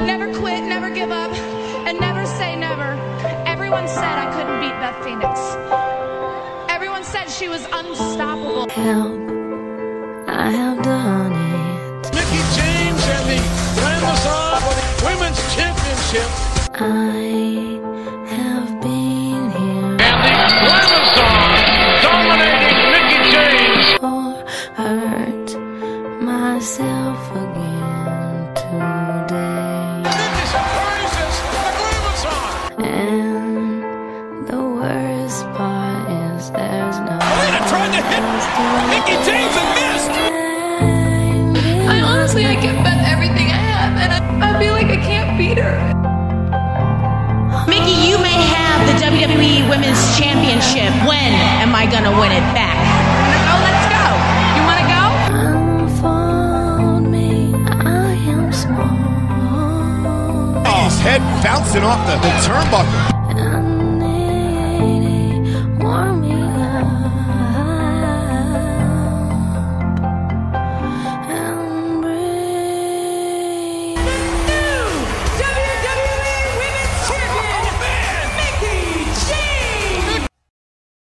never quit, never give up, and never say never. Everyone said I couldn't beat Beth Phoenix. Everyone said she was unstoppable. Help, I have done it. Mickie James and the Amazon for the Women's Championship. I have been here And the Amazon dominating Mickie James. or hurt myself again honestly, I give Beth everything I have, and I, I feel like I can't beat her. Mickie, you may have the WWE Women's Championship. When am I gonna win it back? I don't know. Let's go. You wanna go? Oh, his head bouncing off the turnbuckle.